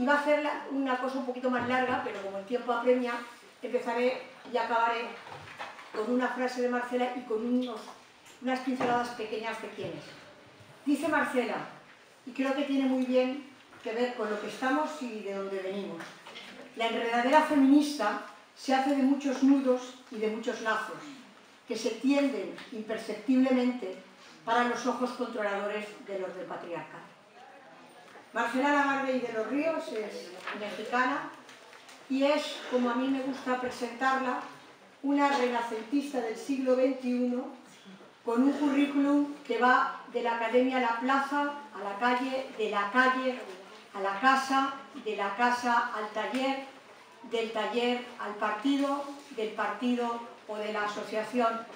Iba a hacer una cosa un poquito más larga, pero como el tiempo apremia, empezaré y acabaré con una frase de Marcela y con unos, unas pinceladas pequeñas de quién es. Dice Marcela, y creo que tiene muy bien que ver con lo que estamos y de dónde venimos. La enredadera feminista se hace de muchos nudos y de muchos lazos, que se tienden imperceptiblemente para los ojos controladores de los del patriarcado. Marcela Lagarde de los Ríos es mexicana y es, como a mí me gusta presentarla, una renacentista del siglo XXI con un currículum que va de la academia a la plaza, a la calle, de la calle a la casa, de la casa al taller, del taller al partido, del partido o de la asociación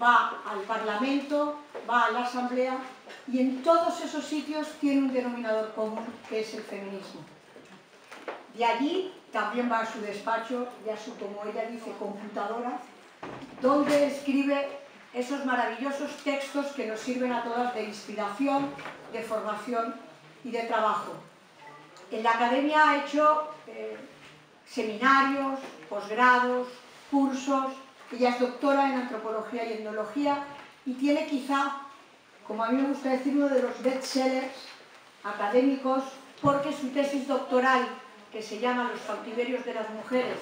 va al Parlamento, va a la Asamblea y en todos esos sitios tiene un denominador común que es el feminismo. De allí también va a su despacho y a su, como ella dice, computadora, donde escribe esos maravillosos textos que nos sirven a todas de inspiración, de formación y de trabajo. En la academia ha hecho eh, seminarios, posgrados, cursos, ella es doctora en antropología y etnología y tiene quizá, como a mí me gusta decir, uno de los bestsellers académicos porque su tesis doctoral, que se llama Los cautiverios de las mujeres,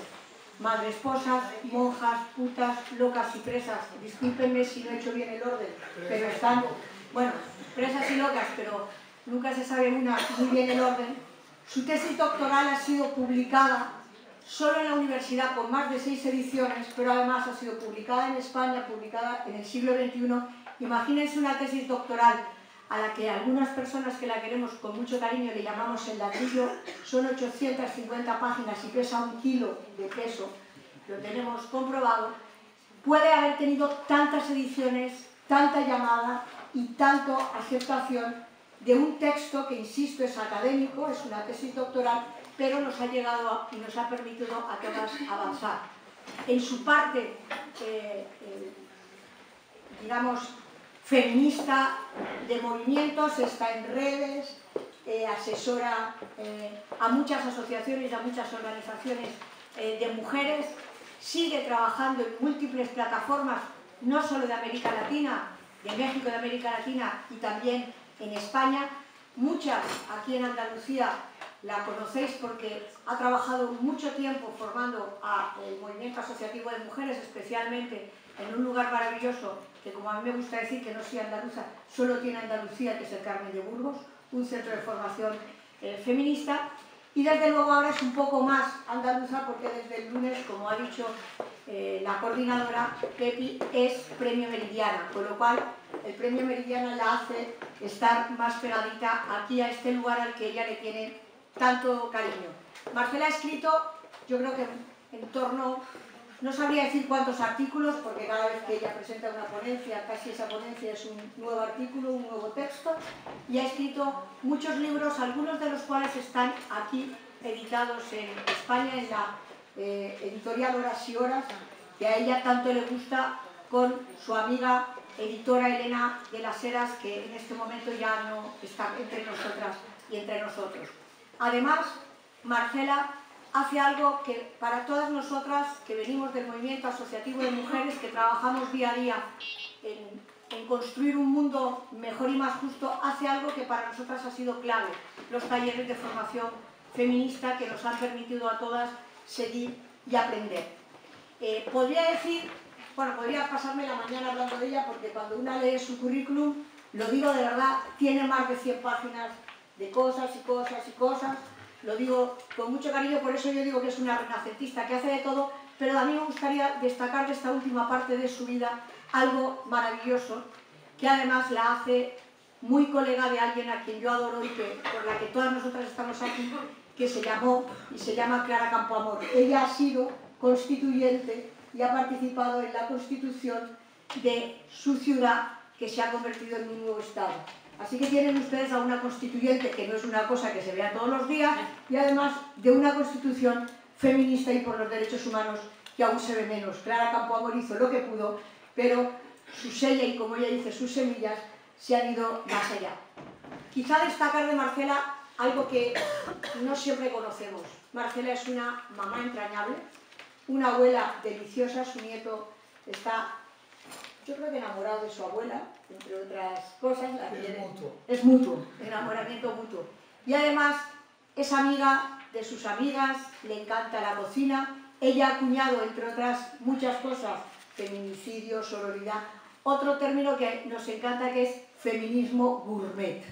madre esposas, monjas, putas, locas y presas, discúlpenme si no he hecho bien el orden, pero están, bueno, presas y locas, pero nunca se sabe una muy bien el orden, su tesis doctoral ha sido publicada solo en la universidad con más de seis ediciones, pero además ha sido publicada en España, publicada en el siglo XXI. Imagínense una tesis doctoral a la que algunas personas que la queremos con mucho cariño le llamamos el ladrillo, son 850 páginas y pesa un kilo de peso, lo tenemos comprobado, puede haber tenido tantas ediciones, tanta llamada y tanto aceptación de un texto que, insisto, es académico, es una tesis doctoral, pero nos ha llegado y nos ha permitido a todas avanzar. En su parte, eh, eh, digamos, feminista de movimientos, está en redes, eh, asesora a muchas asociaciones y a muchas organizaciones de mujeres, sigue trabajando en múltiples plataformas, no solo de América Latina, de México, de América Latina y también en España. Muchas aquí en Andalucía la conocéis porque ha trabajado mucho tiempo formando al movimiento asociativo de mujeres, especialmente en un lugar maravilloso que, como a mí me gusta decir, que no soy andaluza, solo tiene Andalucía, que es el Carmen de Burgos, un centro de formación eh, feminista. Y desde luego ahora es un poco más andaluza porque desde el lunes, como ha dicho eh, la coordinadora, Pepi es premio Meridiana, con lo cual el premio Meridiana la hace estar más pegadita aquí a este lugar al que ella le tiene tanto cariño. Marcela ha escrito, yo creo que en torno, no sabría decir cuántos artículos, porque cada vez que ella presenta una ponencia, casi esa ponencia es un nuevo artículo, un nuevo texto, y ha escrito muchos libros, algunos de los cuales están aquí editados en España, en la eh, editorial Horas y Horas, que a ella tanto le gusta con su amiga editora Elena de las Heras, que en este momento ya no está entre nosotras y entre nosotros. Además, Marcela hace algo que para todas nosotras que venimos del movimiento asociativo de mujeres, que trabajamos día a día en, construir un mundo mejor y más justo, hace algo que para nosotras ha sido clave, los talleres de formación feminista que nos han permitido a todas seguir y aprender. Eh, podría decir, bueno, podría pasarme la mañana hablando de ella porque cuando una lee su currículum, lo digo de verdad, tiene más de 100 páginas de cosas y cosas y cosas. Lo digo con mucho cariño, por eso yo digo que es una renacentista que hace de todo, pero a mí me gustaría destacar de esta última parte de su vida algo maravilloso, que además la hace muy colega de alguien a quien yo adoro y que, por la que todas nosotras estamos aquí, que se llamó y se llama Clara Campoamor. Ella ha sido constituyente y ha participado en la constitución de su ciudad que se ha convertido en un nuevo Estado. Así que tienen ustedes a una constituyente, que no es una cosa que se vea todos los días, y además de una constitución feminista y por los derechos humanos que aún se ve menos. Clara Campoamor hizo lo que pudo, pero su sella y como ella dice, sus semillas se han ido más allá. Quizá destacar de Marcela algo que no siempre conocemos. Marcela es una mamá entrañable, una abuela deliciosa, su nieto está, yo creo que enamorado de su abuela, entre otras cosas. es mutuo. Es mutuo, enamoramiento mutuo. Y además es amiga de sus amigas, le encanta la cocina. Ella ha acuñado, entre otras muchas cosas, feminicidio, sororidad, otro término que nos encanta que es feminismo gourmet.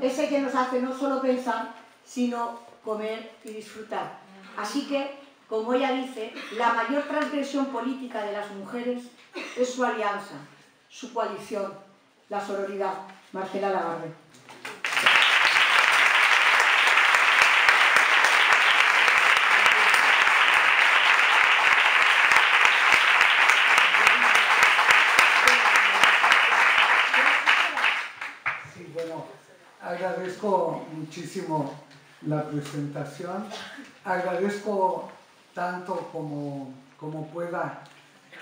Ese que nos hace no solo pensar, sino comer y disfrutar. Así que, como ella dice, la mayor transgresión política de las mujeres es su alianza, su coalición, la sororidad. Marcela Lagarde. agradezco muchísimo la presentación. Agradezco tanto como, como pueda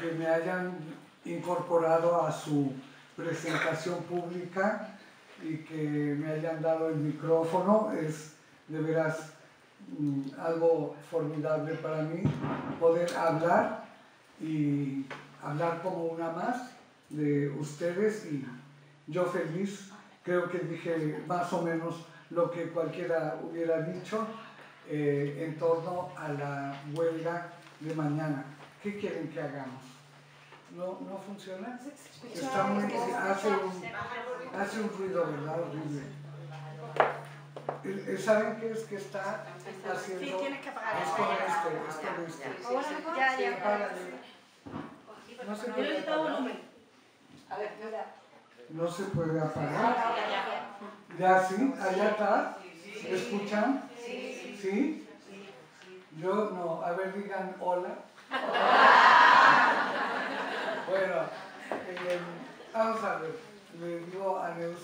que me hayan incorporado a su presentación pública y que me hayan dado el micrófono. Es de veras mm, algo formidable para mí poder hablar y hablar como una más de ustedes y yo feliz creo que dije más o menos lo que cualquiera hubiera dicho eh, en torno a la huelga de mañana. ¿Qué quieren que hagamos? ¿No, no funciona? Está muy, hace, un, hace un ruido, ¿verdad? Horrible. Eh, ¿Saben qué es que está haciendo? Sí, tienes que apagar. Es con este, es con este. Ya, ya. No se puede apagar. A ver, mira no se puede apagar. ¿Ya sí? ¿Allá está? ¿Escuchan? ¿Sí? Yo no. A ver, digan hola. Bueno, eh, vamos a ver. Le digo a Neus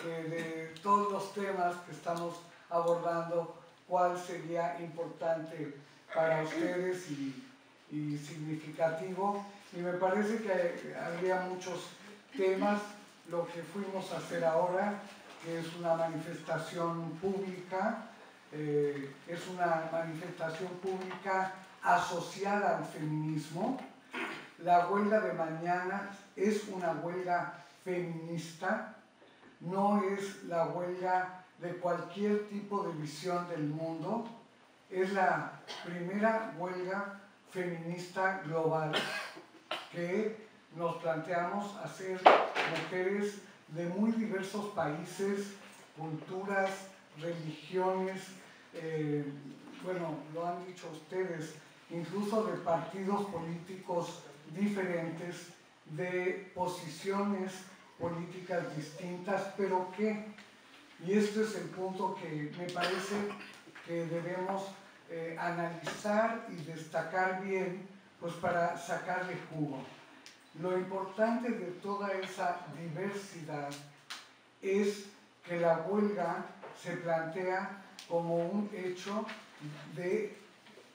que de todos los temas que estamos abordando, cuál sería importante para ustedes y, significativo. Y me parece que habría muchos temas lo que fuimos a hacer ahora, que es una manifestación pública, eh, es una manifestación pública asociada al feminismo. La huelga de mañana es una huelga feminista, no es la huelga de cualquier tipo de visión del mundo, es la primera huelga feminista global que nos planteamos hacer mujeres de muy diversos países, culturas, religiones, eh, bueno, lo han dicho ustedes, incluso de partidos políticos diferentes, de posiciones políticas distintas, pero que, y este es el punto que me parece que debemos eh, analizar y destacar bien, pues para sacarle jugo. Lo importante de toda esa diversidad es que la huelga se plantea como un hecho de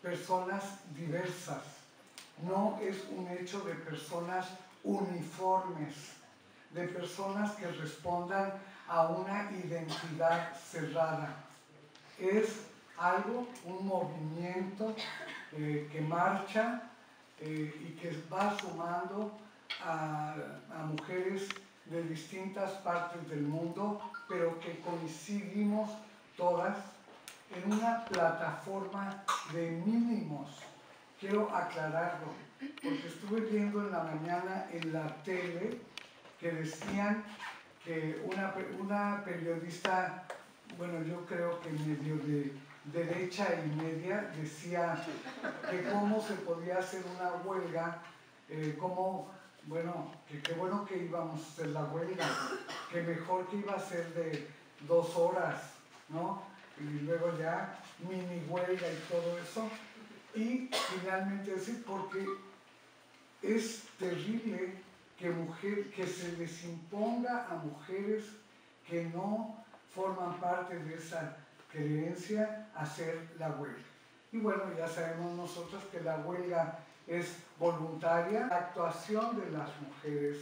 personas diversas, no es un hecho de personas uniformes, de personas que respondan a una identidad cerrada. Es algo, un movimiento eh, que marcha eh, y que va sumando a, mujeres de distintas partes del mundo, pero que coincidimos todas en una plataforma de mínimos. Quiero aclararlo, porque estuve viendo en la mañana en la tele que decían que una, una periodista, bueno, yo creo que medio de derecha y media, decía que cómo se podía hacer una huelga, eh, cómo bueno, que qué bueno que íbamos a hacer la huelga, que mejor que iba a ser de dos horas, ¿no? Y luego ya mini huelga y todo eso. Y finalmente decir, porque es terrible que, mujer, que se les imponga a mujeres que no forman parte de esa creencia hacer la huelga. Y bueno, ya sabemos nosotros que la huelga es voluntaria, la actuación de las mujeres,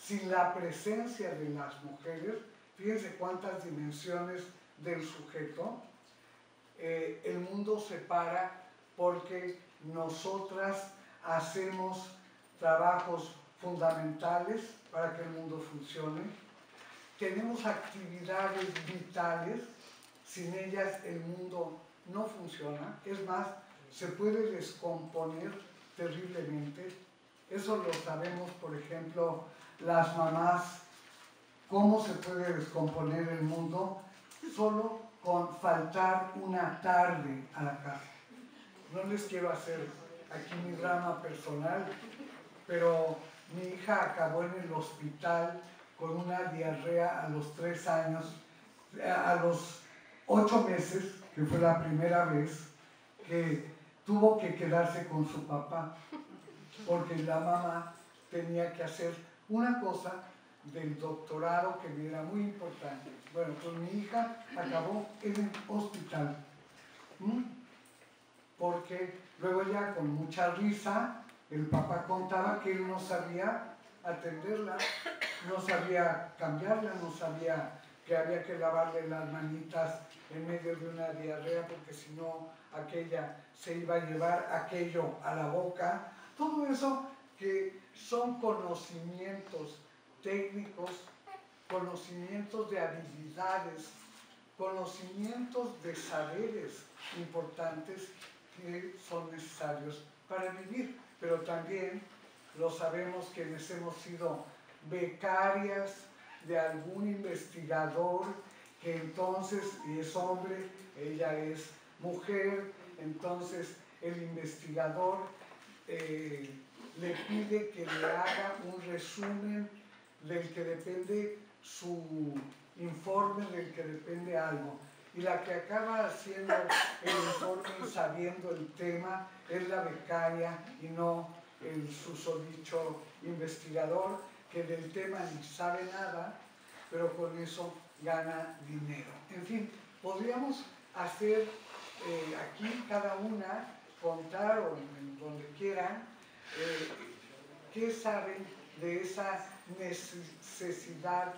sin la presencia de las mujeres, fíjense cuántas dimensiones del sujeto, eh, el mundo se para porque nosotras hacemos trabajos fundamentales para que el mundo funcione. Tenemos actividades vitales, sin ellas el mundo no funciona. Es más, se puede descomponer terriblemente. Eso lo sabemos, por ejemplo, las mamás, cómo se puede descomponer el mundo solo con faltar una tarde a la casa. No les quiero hacer aquí mi drama personal, pero mi hija acabó en el hospital con una diarrea a los tres años, a los ocho meses, que fue la primera vez que tuvo que quedarse con su papá, porque la mamá tenía que hacer una cosa del doctorado que era muy importante. Bueno, pues mi hija acabó en el hospital, porque luego ya con mucha risa el papá contaba que él no sabía atenderla, no sabía cambiarla, no sabía que había que lavarle las manitas en medio de una diarrea porque si no aquella se iba a llevar aquello a la boca. Todo eso que son conocimientos técnicos, conocimientos de habilidades, conocimientos de saberes importantes que son necesarios para vivir pero también lo sabemos quienes hemos sido becarias de algún investigador que entonces es hombre, ella es mujer, entonces el investigador eh, le pide que le haga un resumen del que depende su informe, del que depende algo. Y la que acaba haciendo el informe y sabiendo el tema es la becaria y no el susodicho investigador que del tema ni sabe nada, pero con eso gana dinero. En fin, podríamos hacer eh, aquí cada una, contar o en donde quieran, eh, qué saben de esa necesidad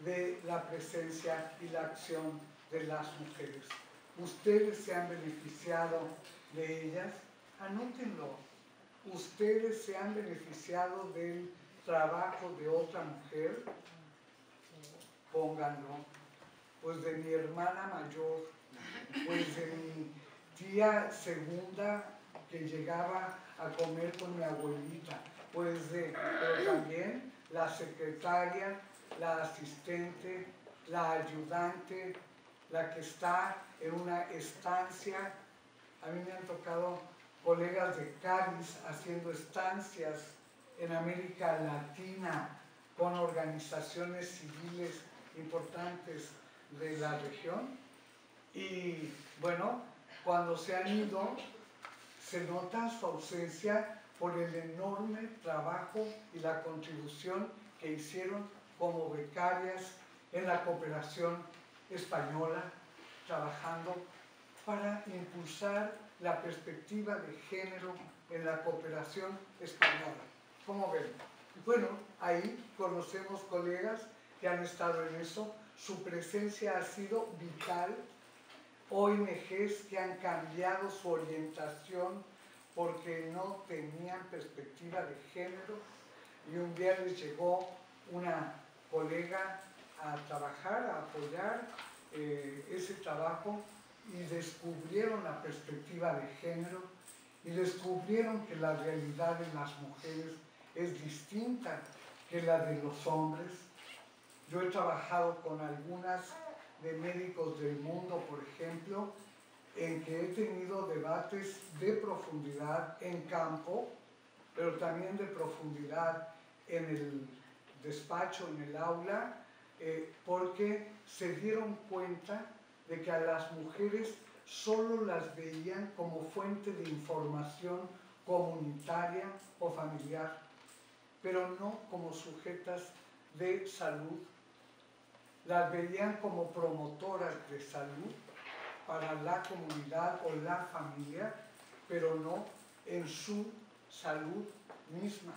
de la presencia y la acción de las mujeres. Ustedes se han beneficiado de ellas, anótenlo. Ustedes se han beneficiado del trabajo de otra mujer, pónganlo. Pues de mi hermana mayor, pues de mi tía segunda que llegaba a comer con mi abuelita, pues de, también la secretaria, la asistente, la ayudante, la que está en una estancia. A mí me han tocado colegas de Cádiz haciendo estancias en América Latina con organizaciones civiles importantes de la región. Y bueno, cuando se han ido, se nota su ausencia por el enorme trabajo y la contribución que hicieron como becarias en la cooperación española, trabajando para impulsar la perspectiva de género en la cooperación española. ¿Cómo ven? Bueno, ahí conocemos colegas que han estado en eso, su presencia ha sido vital, ONGs que han cambiado su orientación porque no tenían perspectiva de género y un día llegó una colega a trabajar, a apoyar eh, ese trabajo y descubrieron la perspectiva de género y descubrieron que la realidad de las mujeres es distinta que la de los hombres. Yo he trabajado con algunas de médicos del mundo, por ejemplo, en que he tenido debates de profundidad en campo, pero también de profundidad en el despacho, en el aula, eh, porque se dieron cuenta de que a las mujeres solo las veían como fuente de información comunitaria o familiar, pero no como sujetas de salud. Las veían como promotoras de salud para la comunidad o la familia, pero no en su salud misma.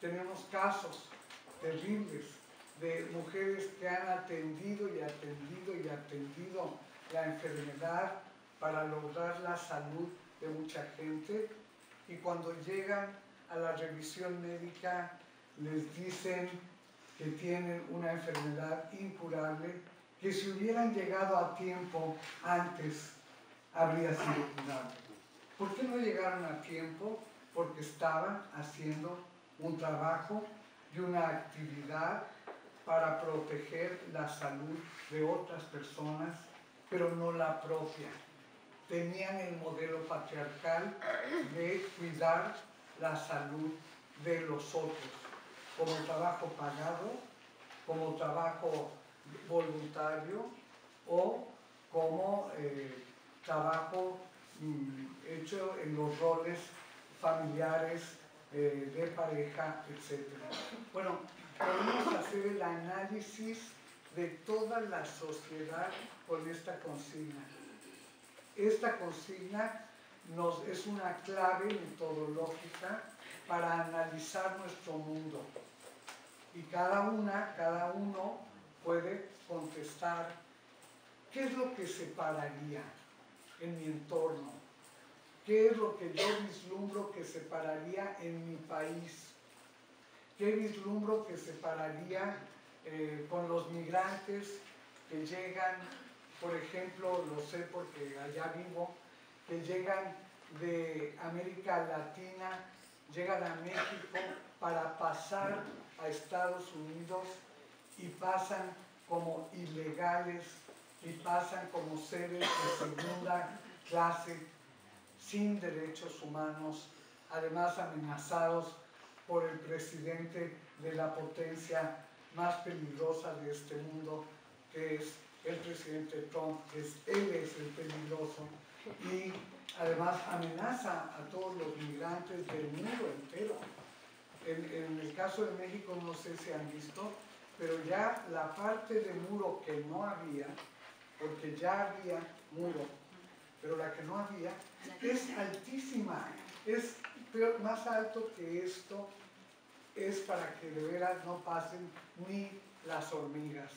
Tenemos casos terribles de mujeres que han atendido y atendido y atendido la enfermedad para lograr la salud de mucha gente y cuando llegan a la revisión médica les dicen que tienen una enfermedad incurable que si hubieran llegado a tiempo antes habría sido curable. ¿Por qué no llegaron a tiempo? Porque estaban haciendo un trabajo y una actividad para proteger la salud de otras personas, pero no la propia. Tenían el modelo patriarcal de cuidar la salud de los otros, como trabajo pagado, como trabajo voluntario o como eh, trabajo mm, hecho en los roles familiares, eh, de pareja, etc. Bueno, podemos hacer el análisis de toda la sociedad con esta consigna. Esta consigna nos, es una clave metodológica para analizar nuestro mundo. Y cada una, cada uno puede contestar qué es lo que separaría en mi entorno, qué es lo que yo vislumbro que separaría en mi país, qué vislumbro que separaría eh, con los migrantes que llegan, por ejemplo, lo sé porque allá vivo, que llegan de América Latina, llegan a México para pasar a Estados Unidos y pasan como ilegales y pasan como seres de segunda clase sin derechos humanos, además amenazados por el presidente de la potencia más peligrosa de este mundo, que es el presidente Trump, que es, él es el peligroso, y además amenaza a todos los migrantes del mundo entero. En, en el caso de México, no sé si han visto, pero ya la parte de muro que no había, porque ya había muro, pero la que no había, es altísima, es más alto que esto, es para que de veras no pasen ni las hormigas,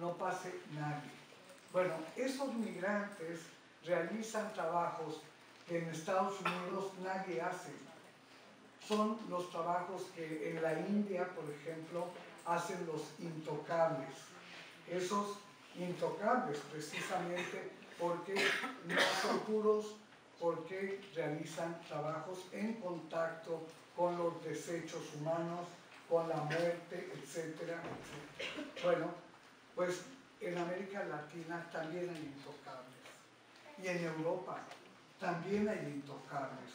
no pase nadie. Bueno, esos migrantes realizan trabajos que en Estados Unidos nadie hace. Son los trabajos que en la India, por ejemplo, hacen los intocables. Esos intocables precisamente porque no son puros, porque realizan trabajos en contacto con los desechos humanos, con la muerte, etcétera, Bueno, pues en América Latina también hay intocables. Y en Europa también hay intocables.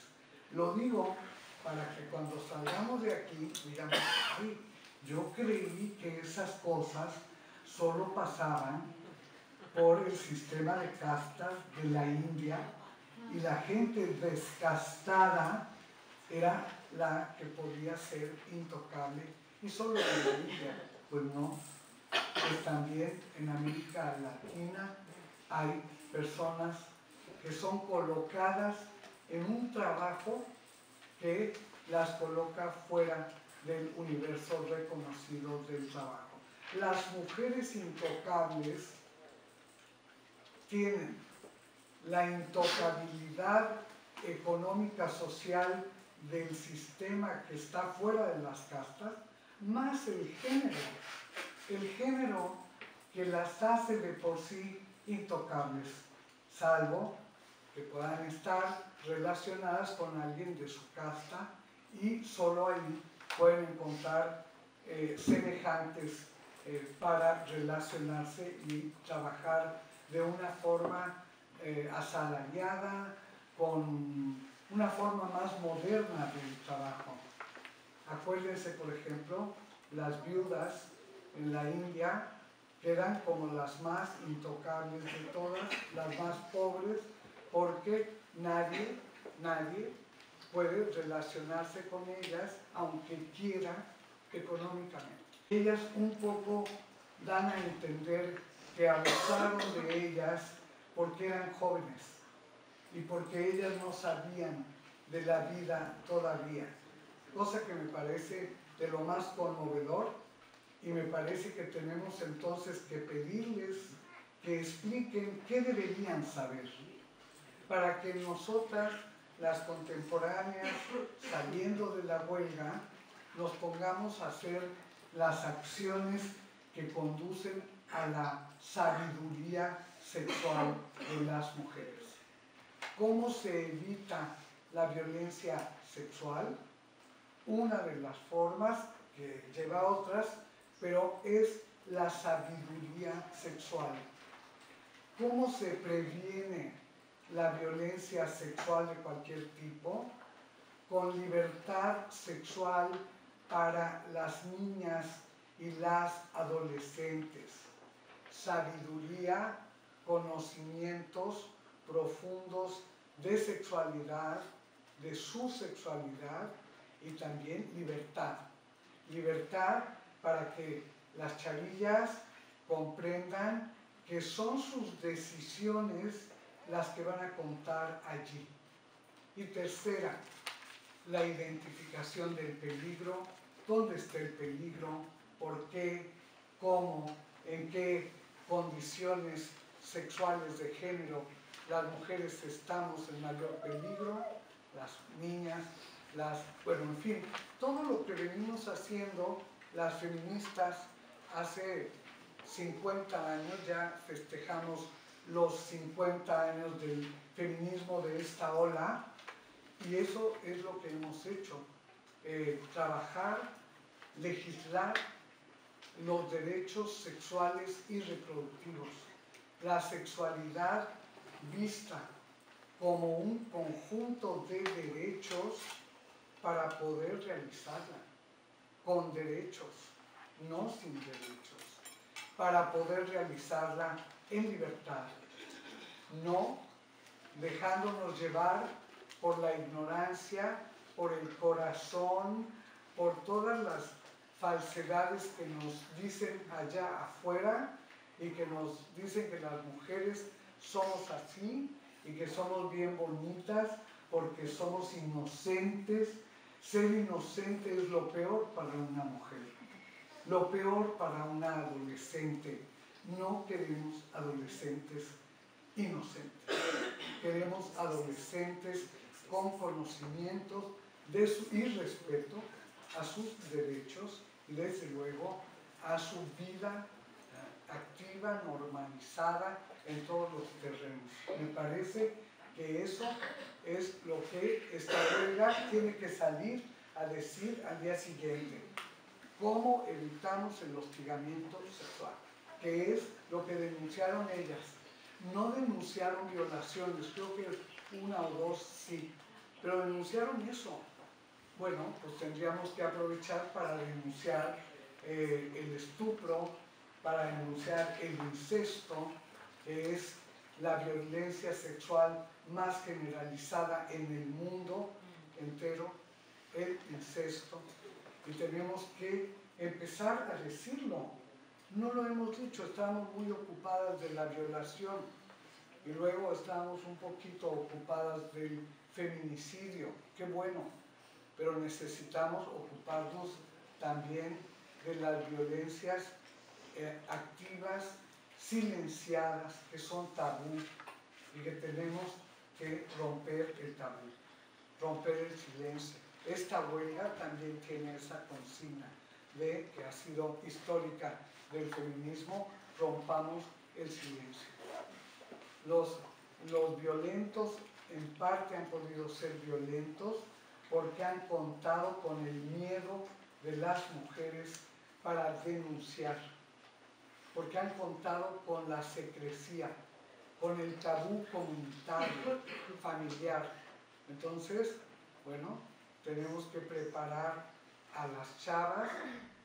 Lo digo para que cuando salgamos de aquí digamos, yo creí que esas cosas solo pasaban por el sistema de castas de la India y la gente descastada era la que podía ser intocable y solo en la India, pues no, pues también en América Latina hay personas que son colocadas en un trabajo que las coloca fuera del universo reconocido del trabajo. Las mujeres intocables tienen la intocabilidad económica social del sistema que está fuera de las castas, más el género. El género que las hace de por sí intocables, salvo que puedan estar relacionadas con alguien de su casta y solo ahí pueden encontrar eh, semejantes eh, para relacionarse y trabajar de una forma eh, asalariada, con una forma más moderna del trabajo. Acuérdense, por ejemplo, las viudas en la India quedan como las más intocables de todas, las más pobres, porque nadie, nadie puede relacionarse con ellas aunque quiera económicamente. Ellas un poco dan a entender que abusaron de ellas porque eran jóvenes y porque ellas no sabían de la vida todavía, cosa que me parece de lo más conmovedor Y me parece que tenemos entonces que pedirles que expliquen qué deberían saber para que nosotras, las contemporáneas, saliendo de la huelga, nos pongamos a hacer las acciones que conducen a la sabiduría sexual de las mujeres. ¿Cómo se evita la violencia sexual? Una de las formas, que lleva otras, pero es la sabiduría sexual. ¿Cómo se previene la violencia sexual de cualquier tipo? Con libertad sexual para las niñas y las adolescentes. Sabiduría, conocimientos profundos de sexualidad, de su sexualidad y también libertad. Libertad para que las chavillas comprendan que son sus decisiones las que van a contar allí. Y tercera, la identificación del peligro, dónde está el peligro, por qué, cómo, en qué condiciones sexuales de género. Las mujeres estamos en mayor peligro, las niñas, las, bueno, en fin, todo lo que venimos haciendo las feministas hace 50 años, ya festejamos los 50 años del feminismo de esta ola, y eso es lo que hemos hecho, eh, trabajar, legislar los derechos sexuales y reproductivos, la sexualidad vista como un conjunto de derechos para poder realizarla, con derechos, no sin derechos, para poder realizarla en libertad, no dejándonos llevar por la ignorancia, por el corazón, por todas las falsedades que nos dicen allá afuera y que nos dicen que las mujeres somos así y que somos bien bonitas porque somos inocentes. Ser inocente es lo peor para una mujer, lo peor para una adolescente. No queremos adolescentes inocentes, queremos adolescentes con conocimientos de su, y respeto a sus derechos y desde luego a su vida activa, normalizada en todos los terrenos. Me parece que eso es lo que esta huelga tiene que salir a decir al día siguiente. ¿Cómo evitamos el hostigamiento sexual? Que es lo que denunciaron ellas. No denunciaron violaciones, creo que una o dos sí, pero denunciaron eso. Bueno, pues tendríamos que aprovechar para denunciar eh, el estupro, para denunciar el incesto, que es la violencia sexual más generalizada en el mundo entero, el incesto. Y tenemos que empezar a decirlo. No lo hemos dicho, estamos muy ocupadas de la violación y luego estamos un poquito ocupadas del feminicidio. Qué bueno, pero necesitamos ocuparnos también de las violencias eh, activas, silenciadas, que son tabú y que tenemos que romper el tabú, romper el silencio. Esta huelga también tiene esa consigna de que ha sido histórica del feminismo, rompamos el silencio. Los, los violentos en parte han podido ser violentos porque han contado con el miedo de las mujeres para denunciar porque han contado con la secrecía, con el tabú comunitario, familiar. Entonces, bueno, tenemos que preparar a las chavas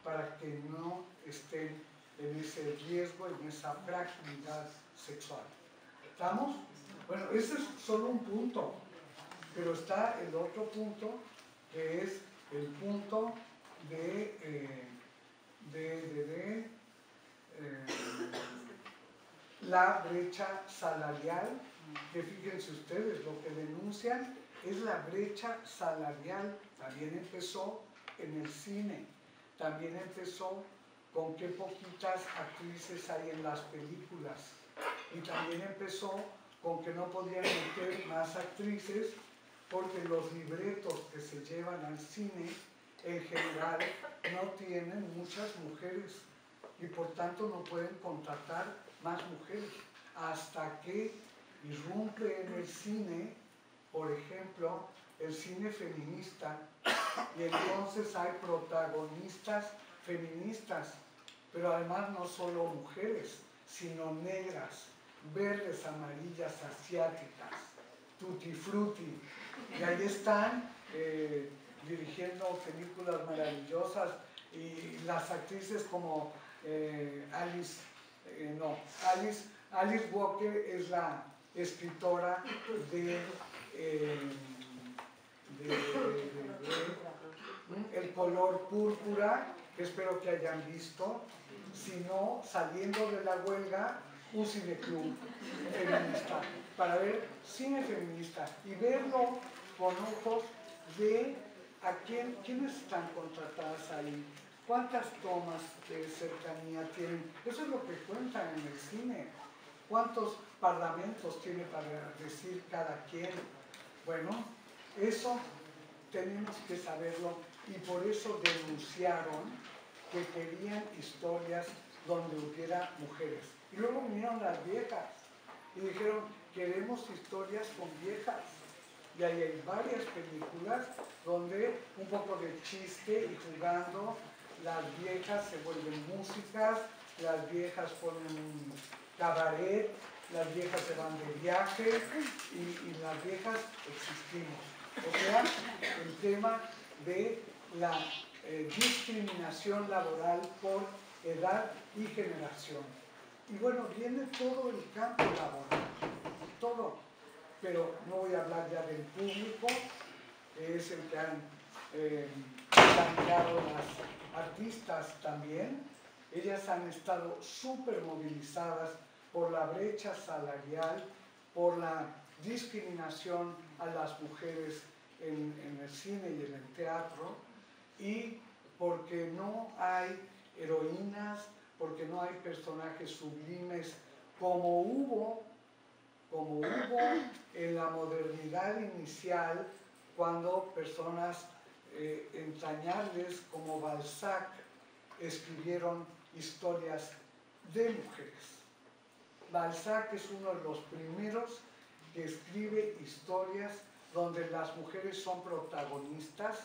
para que no estén en ese riesgo, en esa fragilidad sexual. ¿Estamos? Bueno, ese es solo un punto, pero está el otro punto, que es el punto de, eh, de, de eh, la brecha salarial, que fíjense ustedes, lo que denuncian es la brecha salarial. También empezó en el cine, también empezó con qué poquitas actrices hay en las películas. Y también empezó con que no podían meter más actrices porque los libretos que se llevan al cine en general no tienen muchas mujeres y por tanto no pueden contratar más mujeres hasta que irrumpe en el cine, por ejemplo, el cine feminista y entonces hay protagonistas feministas, pero además no solo mujeres, sino negras, verdes, amarillas, asiáticas, tutti frutti. Y ahí están eh, dirigiendo películas maravillosas y las actrices como eh, Alice, eh, no, Alice, Alice Walker es la escritora de el color púrpura, que espero que hayan visto, sino saliendo de la huelga, un cineclub feminista, para ver cine feminista y verlo con ojos de a quién, quiénes están contratadas ahí, cuántas tomas de cercanía tienen, eso es lo que cuentan en el cine, cuántos parlamentos tiene para decir cada quien. Bueno, eso tenemos que saberlo y por eso denunciaron que querían historias donde hubiera mujeres. Y luego vinieron las viejas y dijeron, queremos historias con viejas. Y ahí hay varias películas donde un poco de chiste y jugando, las viejas se vuelven músicas, las viejas ponen un cabaret, las viejas se van de viaje y las viejas existimos. O sea, el tema de la eh, discriminación laboral por edad y generación. Y bueno, viene todo el campo laboral, todo. Pero no voy a hablar ya del público, que es el que han eh, las artistas también. Ellas han estado súper movilizadas por la brecha salarial, por la discriminación a las mujeres en, el cine y en el teatro, y porque no hay heroínas, porque no hay personajes sublimes como hubo, como hubo en la modernidad inicial cuando personas eh, entrañables como Balzac escribieron historias de mujeres. Balzac es uno de los primeros que escribe historias donde las mujeres son protagonistas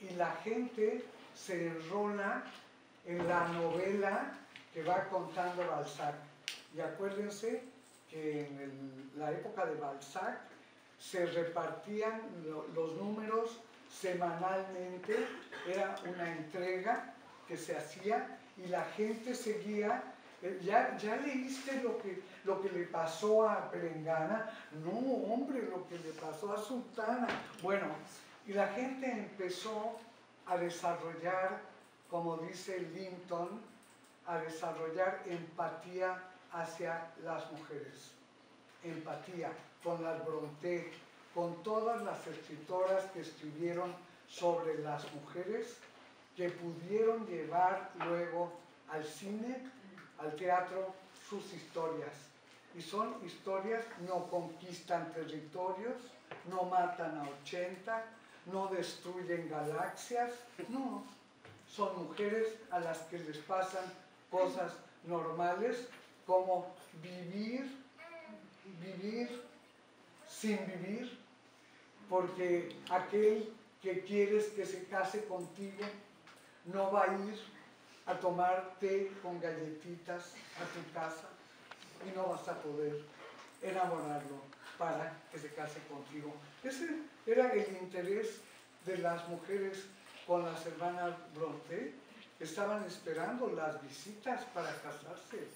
y la gente se enrola en la novela que va contando Balzac. Y acuérdense que en la época de Balzac se repartían los números semanalmente, era una entrega que se hacía y la gente seguía eh, ¿Ya, ¿Ya, leíste lo que, lo que le pasó a Perengana? No, hombre, lo que le pasó a Sultana. Bueno, y la gente empezó a desarrollar, como dice Linton, a desarrollar empatía hacia las mujeres. Empatía con las Bronte, con todas las escritoras que escribieron sobre las mujeres, que pudieron llevar luego al cine al teatro sus historias. Y son historias, no conquistan territorios, no matan a 80, no destruyen galaxias, no. Son mujeres a las que les pasan cosas normales como vivir, vivir sin vivir, porque aquel que quieres que se case contigo no va a ir a tomar té con galletitas a tu casa y no vas a poder enamorarlo para que se case contigo. Ese era el interés de las mujeres con las hermanas Bronte, estaban esperando las visitas para casarse.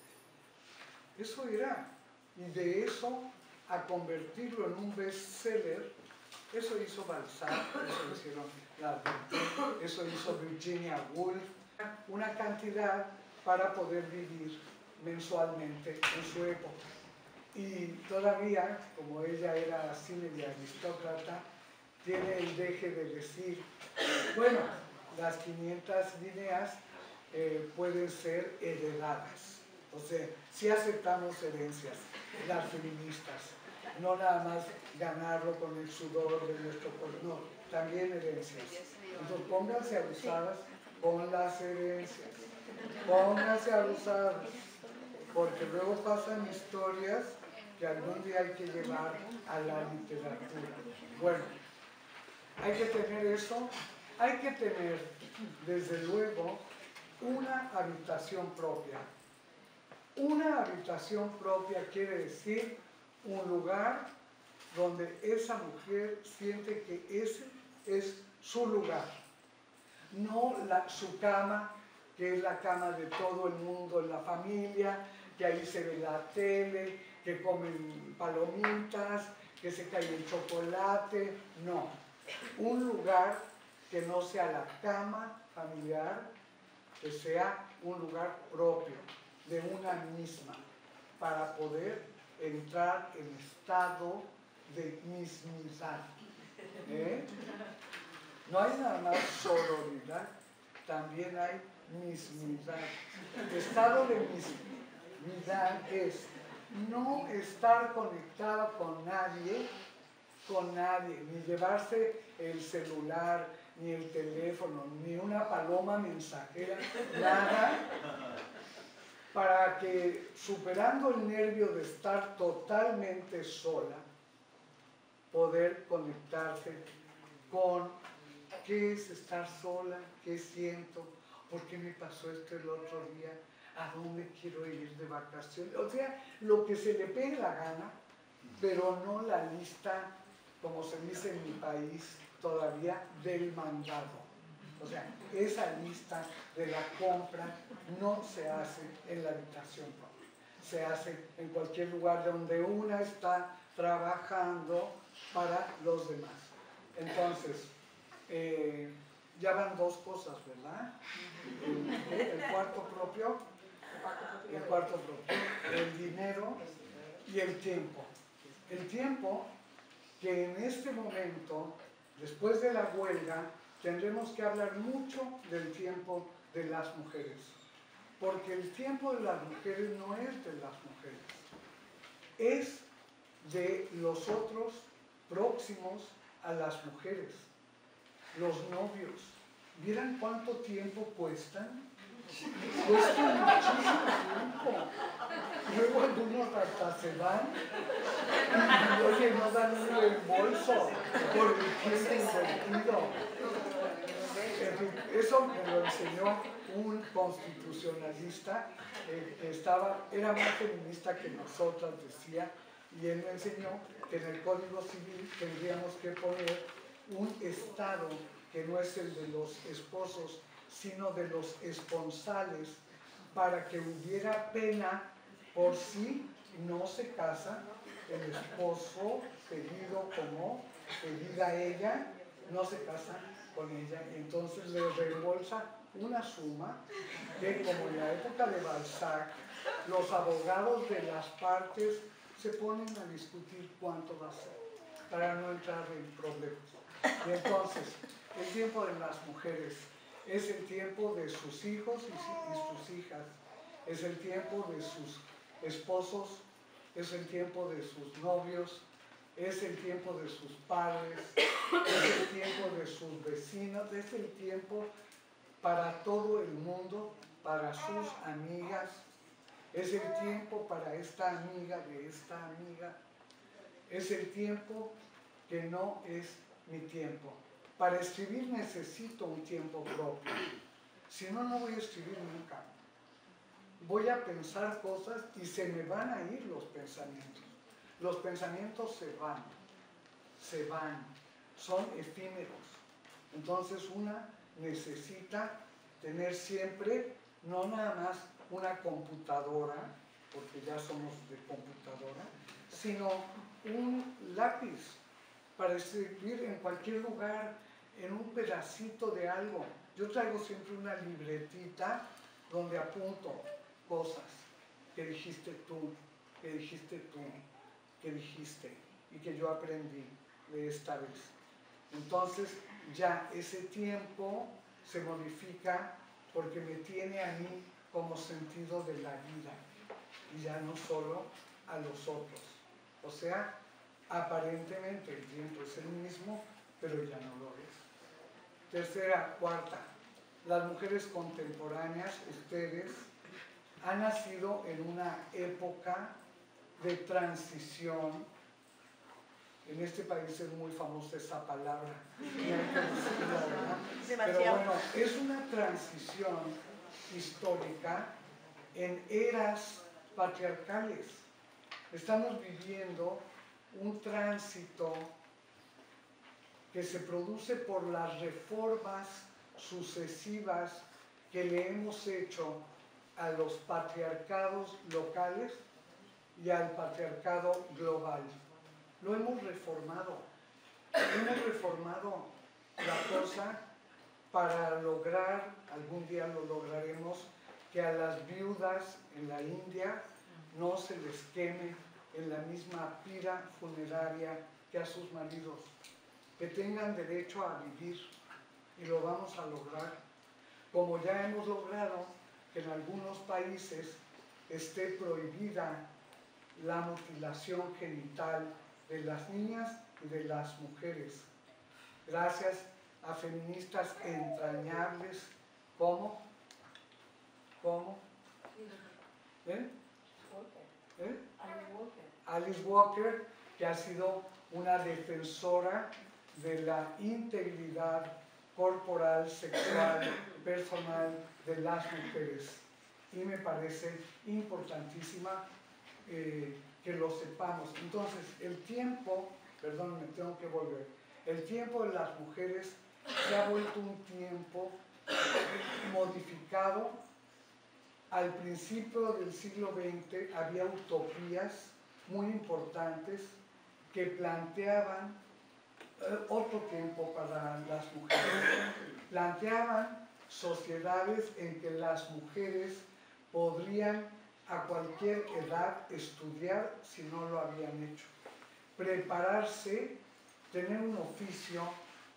Eso era. Y de eso a convertirlo en un bestseller, eso hizo Balzac, eso hicieron las eso hizo Virginia Woolf, una cantidad para poder vivir mensualmente en su época. Y todavía, como ella era así media aristócrata, tiene el deje de decir, bueno, las 500 líneas eh, pueden ser heredadas. O sea, si aceptamos herencias, las feministas, no nada más ganarlo con el sudor de nuestro cuerpo, no, también herencias. Entonces pónganse abusadas con las herencias, pónganse abusadas, porque luego pasan historias que algún día hay que llevar a la literatura. Bueno, hay que tener eso, hay que tener, desde luego, una habitación propia. Una habitación propia quiere decir un lugar donde esa mujer siente que ese es su lugar, no la, su cama, que es la cama de todo el mundo en la familia, que ahí se ve la tele, que comen palomitas, que se cae el chocolate, no. Un lugar que no sea la cama familiar, que sea un lugar propio de una misma, para poder entrar en estado de mismidad. ¿eh? No hay nada más sororidad, también hay mismidad. Estado de mismidad es no estar conectado con nadie, con nadie, ni llevarse el celular, ni el teléfono, ni una paloma mensajera, nada, para que superando el nervio de estar totalmente sola, poder conectarse con qué es estar sola, qué siento, por qué me pasó esto el otro día, a dónde quiero ir de vacaciones. O sea, lo que se le pegue la gana, pero no la lista, como se dice en mi país todavía, del mandado. O sea, esa lista de la compra no se hace en la habitación propia. Se hace en cualquier lugar donde una está trabajando para los demás. Entonces, eh, ya van dos cosas, ¿verdad? el cuarto propio el cuarto propio, el dinero y el tiempo. El tiempo que en este momento, después de la huelga, tendremos que hablar mucho del tiempo de las mujeres. Porque el tiempo de las mujeres no es de las mujeres, es de los otros próximos a las mujeres, los novios. ¿Vieran cuánto tiempo cuestan? Cuesta muchísimo tiempo. Luego algunos hasta se van y oye, no dan un reembolso por el tiempo invertido. Eso me lo enseñó un constitucionalista eh, que estaba, era más feminista que nosotras, decía, y él me enseñó que en el Código Civil tendríamos que poner un Estado que no es el de los esposos sino de los esponsales, para que hubiera pena por si no se casa el esposo pedido como pedida ella, no se casa con ella, y entonces le reembolsa una suma que como en la época de Balzac, los abogados de las partes se ponen a discutir cuánto va a ser, para no entrar en problemas. Y entonces, el tiempo de las mujeres es el tiempo de sus hijos y, sus hijas, es el tiempo de sus esposos, es el tiempo de sus novios, es el tiempo de sus padres, es el tiempo de sus vecinos, es el tiempo para todo el mundo, para sus amigas, es el tiempo para esta amiga de esta amiga, es el tiempo que no es mi tiempo. Para escribir necesito un tiempo propio. Si no, no voy a escribir nunca. Voy a pensar cosas y se me van a ir los pensamientos. Los pensamientos se van, se van, son efímeros. Entonces una necesita tener siempre, no nada más una computadora, porque ya somos de computadora, sino un lápiz para escribir en cualquier lugar, en un pedacito de algo. Yo traigo siempre una libretita donde apunto cosas que dijiste tú, que dijiste tú, que dijiste y que yo aprendí de esta vez. Entonces ya ese tiempo se modifica porque me tiene a mí como sentido de la vida y ya no solo a los otros. O sea, aparentemente el tiempo es el mismo, pero ya no lo es. Tercera, cuarta, las mujeres contemporáneas, ustedes, han nacido en una época de transición. En este país es muy famosa esa palabra. Pero bueno, es una transición histórica en eras patriarcales. Estamos viviendo un tránsito que se produce por las reformas sucesivas que le hemos hecho a los patriarcados locales y al patriarcado global. Lo hemos reformado. Hemos reformado la cosa para lograr, algún día lo lograremos, que a las viudas en la India no se les queme en la misma pira funeraria que a sus maridos, que tengan derecho a vivir y lo vamos a lograr, como ya hemos logrado que en algunos países esté prohibida la mutilación genital de las niñas y de las mujeres, gracias a feministas entrañables como, como, ¿Eh? ¿Eh? Alice Walker, que ha sido una defensora de la integridad corporal, sexual, personal de las mujeres. Y me parece importantísima eh, que lo sepamos. Entonces, el tiempo, perdón, me tengo que volver, el tiempo de las mujeres se ha vuelto un tiempo modificado al principio del siglo XX había utopías muy importantes que planteaban eh, otro tiempo para las mujeres. Planteaban sociedades en que las mujeres podrían a cualquier edad estudiar si no lo habían hecho, prepararse, tener un oficio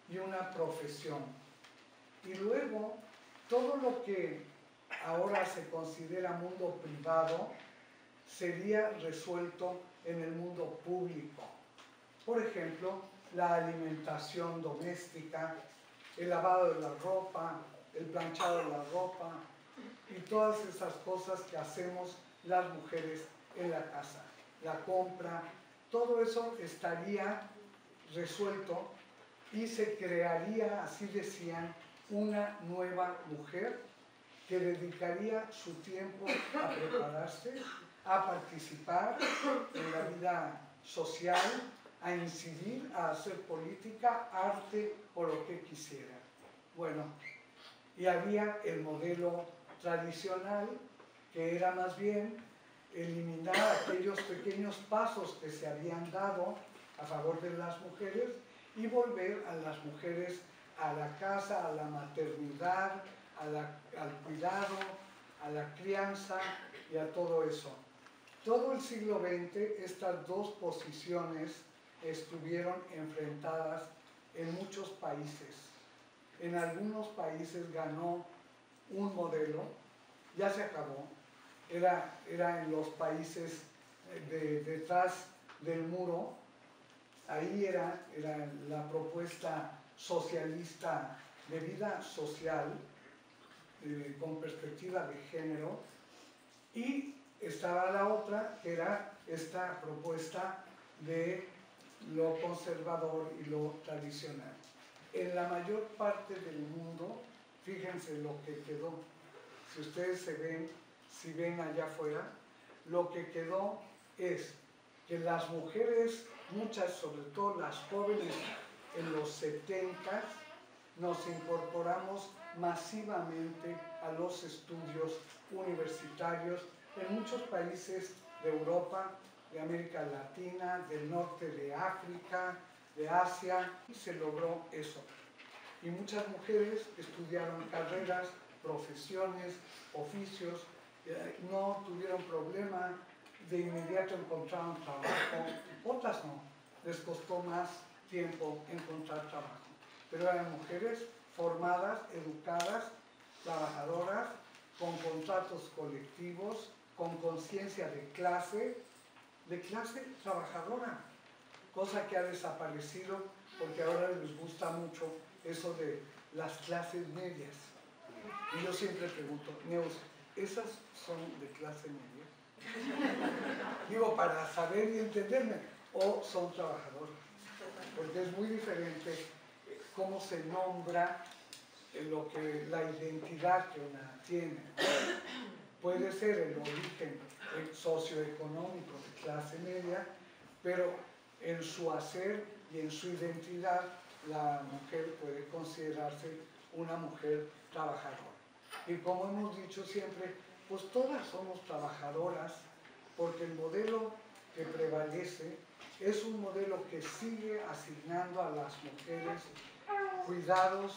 y una profesión. Y luego todo lo que ahora se considera mundo privado sería resuelto en el mundo público. Por ejemplo, la alimentación doméstica, el lavado de la ropa, el planchado de la ropa y todas esas cosas que hacemos las mujeres en la casa. La compra, todo eso estaría resuelto y se crearía, así decían, una nueva mujer que dedicaría su tiempo a prepararse, a participar en la vida social, a incidir, a hacer política, arte o lo que quisiera. Bueno, y había el modelo tradicional que era más bien eliminar aquellos pequeños pasos que se habían dado a favor de las mujeres y volver a las mujeres a la casa, a la maternidad, al cuidado, a la crianza y a todo eso. Todo el siglo XX estas dos posiciones estuvieron enfrentadas en muchos países. En algunos países ganó un modelo, ya se acabó, era, era en los países de, detrás del muro, ahí era, era la propuesta socialista de vida social, eh, con perspectiva de género. Y estaba la otra que era esta propuesta de lo conservador y lo tradicional. En la mayor parte del mundo, fíjense lo que quedó. Si ustedes se ven, si ven allá afuera, lo que quedó es que las mujeres, muchas, sobre todo las jóvenes en los 70, nos incorporamos masivamente a los estudios universitarios en muchos países de Europa, de América Latina, del norte de África, de Asia, y se logró eso. Y muchas mujeres estudiaron carreras, profesiones, oficios, eh, no tuvieron problema de inmediato encontrar un trabajo, otras no, les costó más tiempo encontrar trabajo. Pero eran mujeres formadas, educadas trabajadoras con contratos colectivos, con conciencia de clase, de clase trabajadora, cosa que ha desaparecido porque ahora les gusta mucho eso de las clases medias. Y yo siempre pregunto, Neus, ¿esas son de clase media? Digo, para saber y entenderme, o son trabajadoras, porque es muy diferente cómo se nombra lo que la identidad que una tiene. Puede ser el origen socioeconómico de clase media, pero en su hacer y en su identidad la mujer puede considerarse una mujer trabajadora. Y como hemos dicho siempre, pues todas somos trabajadoras porque el modelo que prevalece es un modelo que sigue asignando a las mujeres cuidados,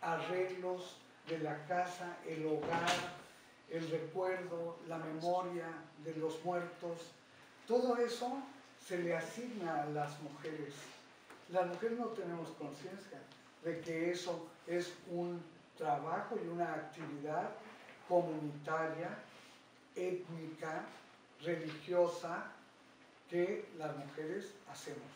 arreglos de la casa, el hogar, el recuerdo, la memoria de los muertos. Todo eso se le asigna a las mujeres. Las mujeres no tenemos conciencia de que eso es un trabajo y una actividad comunitaria, étnica, religiosa, que las mujeres hacemos.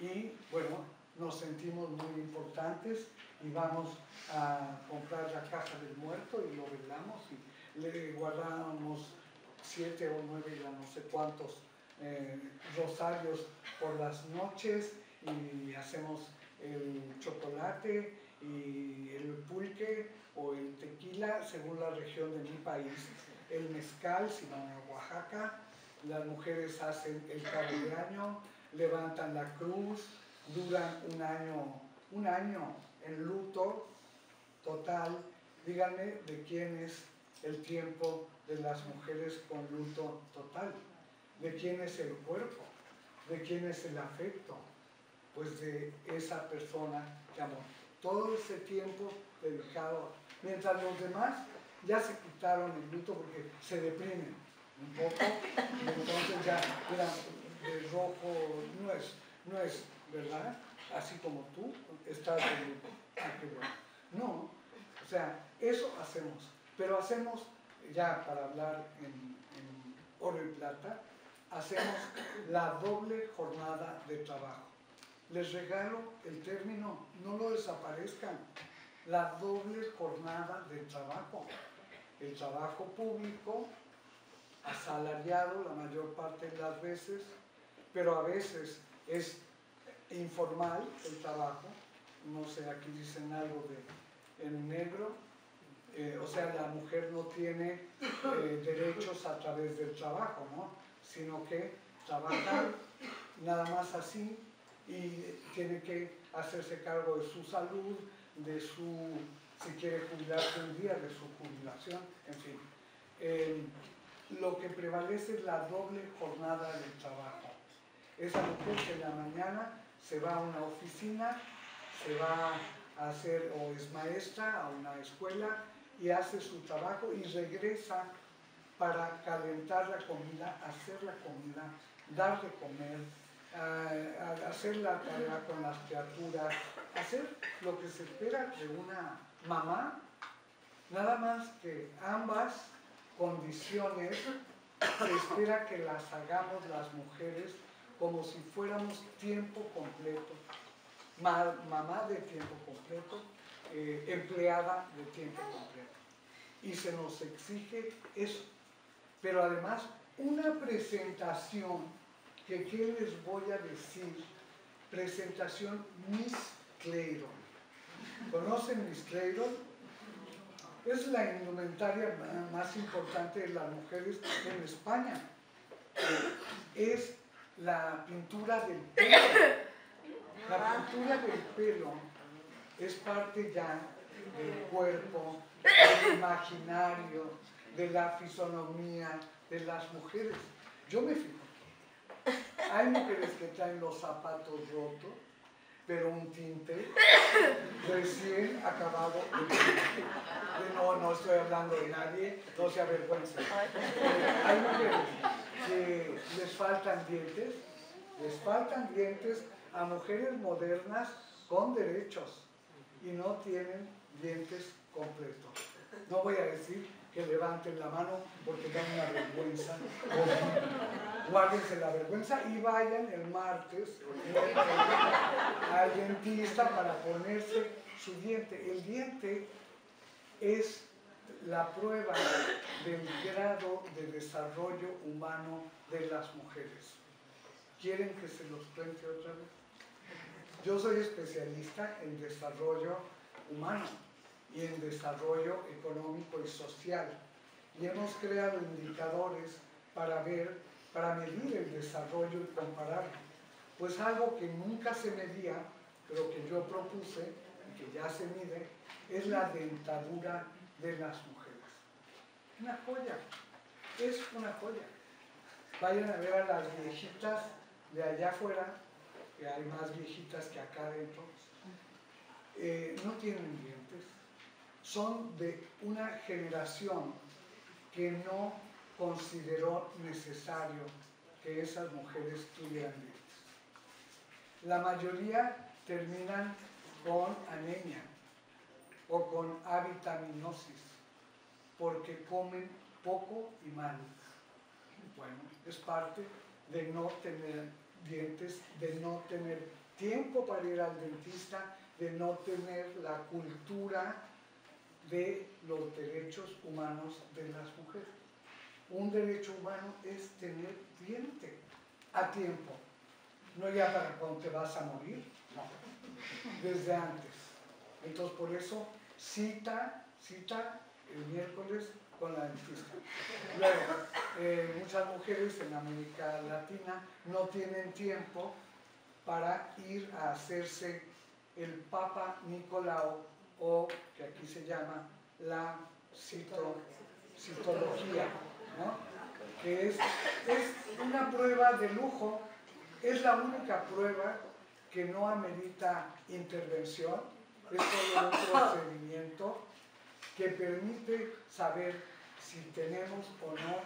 Y bueno, nos sentimos muy importantes y vamos a comprar la caja del muerto y lo velamos y le guardamos siete o nueve, ya no sé cuántos eh, rosarios por las noches y hacemos el chocolate y el pulque o el tequila según la región de mi país, el mezcal si van a Oaxaca, las mujeres hacen el cabo levantan la cruz, duran un año, un año en luto total. Díganme de quién es el tiempo de las mujeres con luto total, de quién es el cuerpo, de quién es el afecto, pues de esa persona que amó. Todo ese tiempo dedicado, mientras los demás ya se quitaron el luto porque se deprimen un poco, y entonces ya de rojo no es, no es verdad, así como tú estás de luto. Ah, no, o sea, eso hacemos, pero hacemos, ya para hablar en oro y plata, hacemos la doble jornada de trabajo. Les regalo el término, no lo desaparezcan, la doble jornada de trabajo. El trabajo público, asalariado la mayor parte de las veces, pero a veces es informal el trabajo, no sé, aquí dicen algo de en negro, eh, o sea, la mujer no tiene eh, derechos a través del trabajo, ¿no? sino que trabaja nada más así y tiene que hacerse cargo de su salud, de su, si quiere jubilarse un día, de su jubilación, en fin. Eh, lo que prevalece es la doble jornada de trabajo. Esa mujer que en la mañana se va a una oficina, se va a hacer o es maestra a una escuela y hace su trabajo y regresa para calentar la comida, hacer la comida, dar de comer, hacer la tarea con las criaturas, hacer lo que se espera de una mamá, nada más que ambas condiciones se espera que las hagamos las mujeres como si fuéramos tiempo completo, mamá de tiempo completo, eh, empleada de tiempo completo. Y se nos exige eso. Pero además, una presentación, que les voy a decir, presentación Miss Clayton. ¿Conocen Miss Clayton? Es la indumentaria más importante de las mujeres en España. Es la pintura del pelo. La pintura del pelo es parte ya del cuerpo, del imaginario, de la fisonomía de las mujeres. Yo me fijo. Hay mujeres que traen los zapatos rotos, pero un tinte recién acabado de No, no estoy hablando de nadie, no se avergüencen. Hay mujeres que les faltan dientes, les faltan dientes a mujeres modernas con derechos y no tienen dientes completos. No voy a decir que levanten la mano porque dan una vergüenza. Guárdense la vergüenza y vayan el martes al dentista para ponerse su diente. El diente es la prueba del grado de desarrollo humano de las mujeres. ¿Quieren que se los cuente otra vez? Yo soy especialista en desarrollo humano y en desarrollo económico y social. Y hemos creado indicadores para ver, para medir el desarrollo y compararlo. Pues algo que nunca se medía, pero que yo propuse y que ya se mide, es la dentadura de las mujeres. Una joya, es una joya. Vayan a ver a las viejitas de allá afuera, que hay más viejitas que acá adentro, eh, no tienen dientes. Son de una generación que no consideró necesario que esas mujeres tuvieran dientes. La mayoría terminan con anemia o con avitaminosis porque comen poco y mal. Bueno, es parte de no tener dientes, de no tener tiempo para ir al dentista, de no tener la cultura de los derechos humanos de las mujeres. Un derecho humano es tener diente a tiempo, no ya para cuando te vas a morir, no, desde antes. Entonces por eso cita, cita el miércoles con la dentista. Luego, eh, muchas mujeres en América Latina no tienen tiempo para ir a hacerse el Papa Nicolau o que aquí se llama la citología, que es, es una prueba de lujo, es la única prueba que no amerita intervención, es solo un procedimiento que permite saber si tenemos o no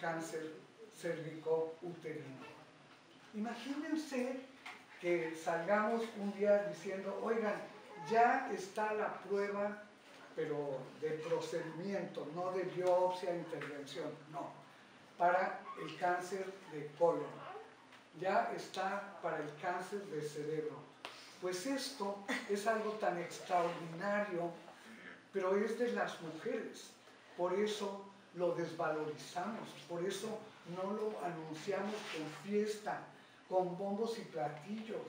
cáncer cérvico-uterino. Imagínense que salgamos un día diciendo, oigan, ya está la prueba, pero de procedimiento, no de biopsia, intervención, no, para el cáncer de colon. Ya está para el cáncer de cerebro. Pues esto es algo tan extraordinario pero es de las mujeres. Por eso lo desvalorizamos, por eso no lo anunciamos con fiesta, con bombos y platillos.